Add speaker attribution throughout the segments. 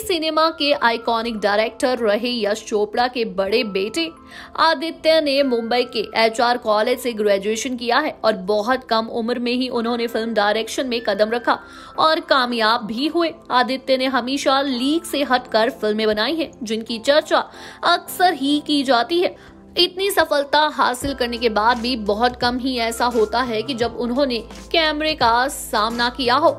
Speaker 1: Cinema के iconic director रहे यश चोपड़ा के बड़े बेटे। आदित्य ने मुंबई के एचआर कॉलेज से ग्रेजुएशन किया है और बहुत कम उम्र में ही उन्होंने फ़िल्म डायरेक्शन में कदम रखा और कामयाब भी हुए। आदित्य ने हमेशा लीक से हटकर फ़िल्में बनाई हैं, जिनकी चर्चा अक्सर ही की जाती है। इतनी सफलता हासिल करने के बाद भी बहुत कम ही ऐसा होता है कि जब उन्होंने कैमरे का सामना किया हो।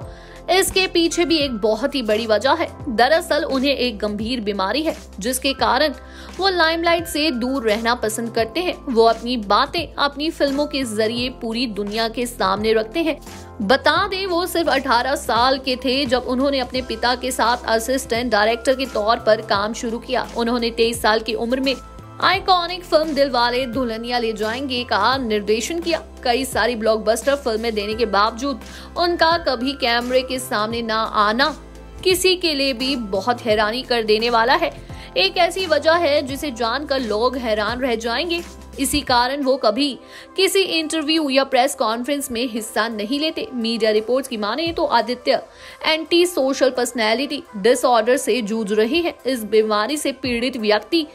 Speaker 1: इसके पीछे भी एक बहुत ही बड़ी वजह है। दरअसल उन्हें एक गंभीर बीमारी है, जिसके कारण वो लाइमलाइट से दूर रहना पसंद करते हैं। वो अपनी बातें अपनी फ़िल्मों के ज़रिए पूरी दुनिया के सामने रखते हैं। बता दें, वो सिर्फ़ 18 साल के थे जब उन्होंने अपने पिता के साथ असिस्टेंट डायरेक्टर के तौर पर काम शुरू किया। उन्होंने 23 साल की उम्र में आइकॉनिक फ़िल्म दिल वाले दुल्हनिया ले जाएँगे का निर्देशन किया। कई सारी ब्लॉकबस्टर फ़िल्में देने के बावजूद उनका कभी कैमरे के सामने ना आना किसी के लिए भी बहुत हैरानी कर देने वाला है। एक ऐसी वजह है जिसे जानकर लोग हैरान रह जाएँगे। इसी कारण वो कभी किसी इंटरव्यू या प्रेस कॉन्फ्रेंस में हिस्सा नहीं लेते। मीडिया रिपोर्ट्स की माने तो Aditya anti social personality disorder से जूझ रहे हैं। इस बीमारी से पीड़ित व्यक्ति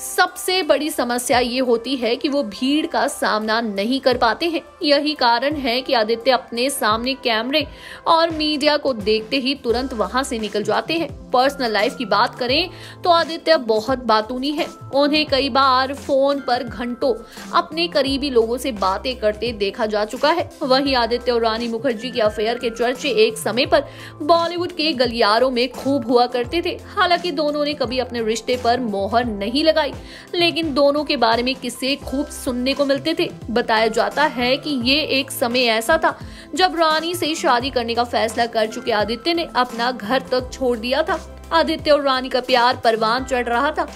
Speaker 1: सबसे बड़ी समस्या ये होती है कि वो भीड़ का सामना नहीं कर पाते हैं। यही कारण है कि आदित्य अपने सामने कैमरे और मीडिया को देखते ही तुरंत वहाँ से निकल जाते हैं। पर्सनल लाइफ की बात करें तो आदित्य बहुत बातूनी है। उन्हें कई बार फ़ोन पर घंटों अपने करीबी लोगों से बातें करते देखा जा चुका है। वहीं आदित्य और रानी मुखर्जी के अफेयर के चर्चे एक समय पर बॉलीवुड के गलियारों में खूब हुआ करते थे। हालाँकि दोनों ने कभी अपने रिश्ते पर मोहर नहीं लगाई। लेकिन दोनों के बारे में किस्से खूब सुनने को मिलते थे। बताया जाता है कि ये एक समय ऐसा था जब रानी से शादी करने का फैसला कर चुके आदित्य ने अपना घर तक छोड़ दिया था। आदित्य और रानी का प्यार परवान चढ़ रहा था।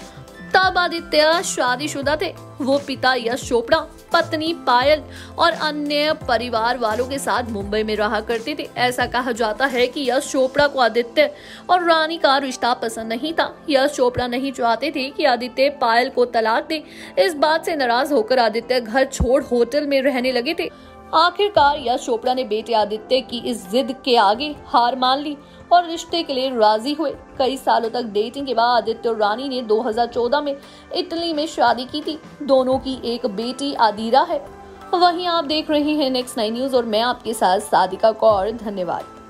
Speaker 1: तब आदित्य शादीशुदा थे। वो पिता यश चोपड़ा, पत्नी पायल और अन्य परिवार वालों के साथ मुंबई में रहा करते थे। ऐसा कहा जाता है कि यश चोपड़ा को आदित्य और रानी का रिश्ता पसंद नहीं था। यश चोपड़ा नहीं चाहते थे कि आदित्य पायल को तलाक दे। इस बात से नाराज़ होकर आदित्य घर छोड़ होटल में रहने लगे थे। आखिरकार यश चोपड़ा ने बेटे आदित्य की इस जिद के आगे हार मान ली और रिश्ते के लिए राज़ी हुए। कई सालों तक डेटिंग के बाद आदित्य और रानी ने 2014 में इटली में शादी की थी। दोनों की एक बेटी आदिरा है। वहीं आप देख रहे हैं नेक्स्ट नाइन न्यूज़ और मैं आपके साथ सादिका कौर। धन्यवाद।